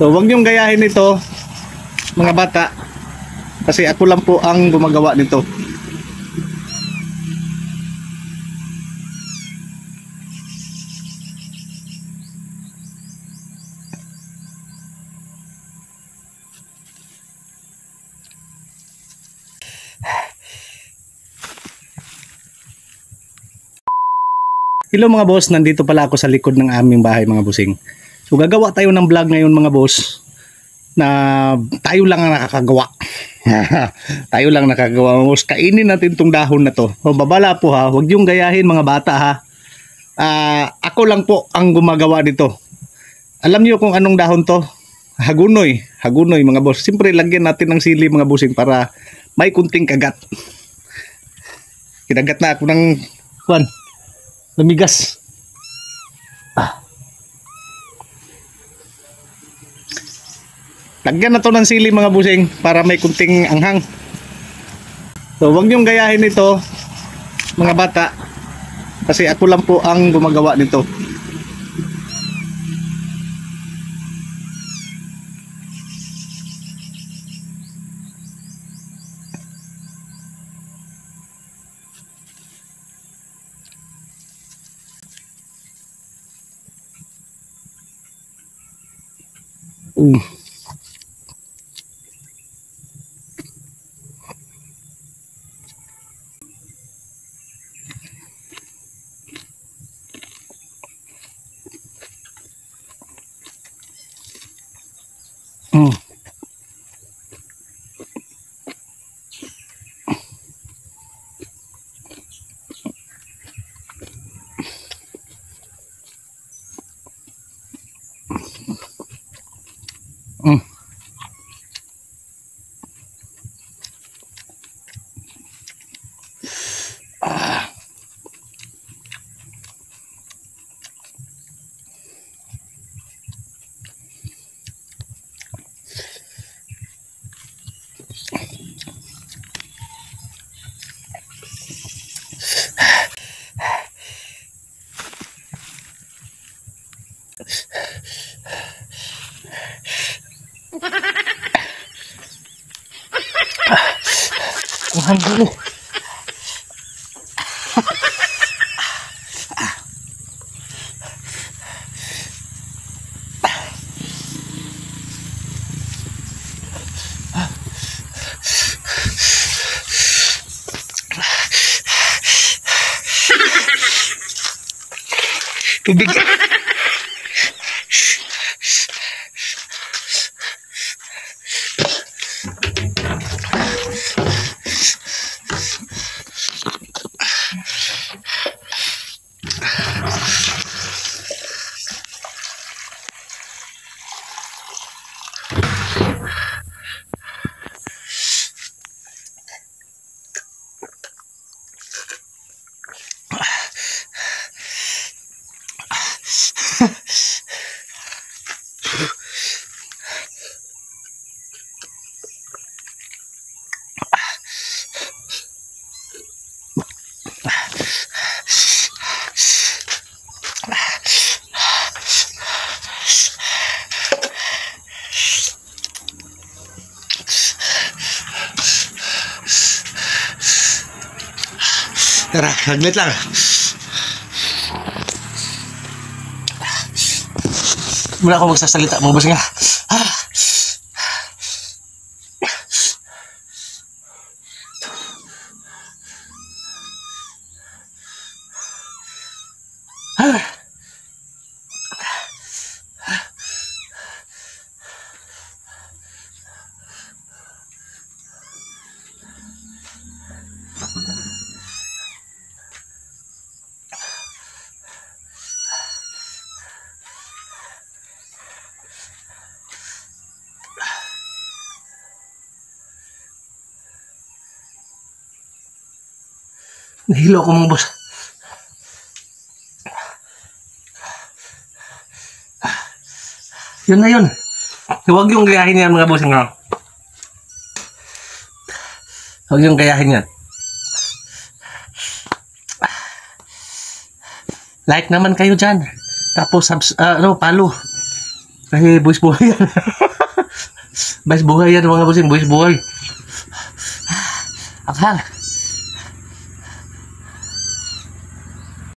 So, wag niyong gayahin ito, mga bata. Kasi ako lang po ang gumagawa nito. Hello mga boss, nandito pala ako sa likod ng aming bahay mga busing. So gagawa tayo ng vlog ngayon mga boss na tayo lang ang nakakagawa. tayo lang nakagawa. Boss, kainin natin tong dahon na to. O, babala po ha, huwag yung gayahin mga bata ha. Ah, ako lang po ang gumagawa nito. Alam niyo kung anong dahon to? Hagunoy, hagunoy mga boss. Siyempre lagyan natin ng sili mga busing para may kunting kagat. Kinagat na ako ng Juan. Lumigas. Ah. Lagyan na to ng sili mga busing para may kunting anghang. So, wag niyong gayahin ito, mga bata. Kasi ako lang po ang gumagawa nito. Mm. Gitu. Tuhan dulu. Tubig. Tschüss. Tara, haglit lang. Mula ako magsasalita, mga boss nga. Nahilo ako mga boss. Yun na yun. Huwag yung gayahin yan mga boss nga. Huwag yung gayahin yan. Like naman kayo dyan. Tapos, subs, ah, ano, follow. Kasi boys buhay yan. boys buhay yan mga bossing, boys buhay. Akhang.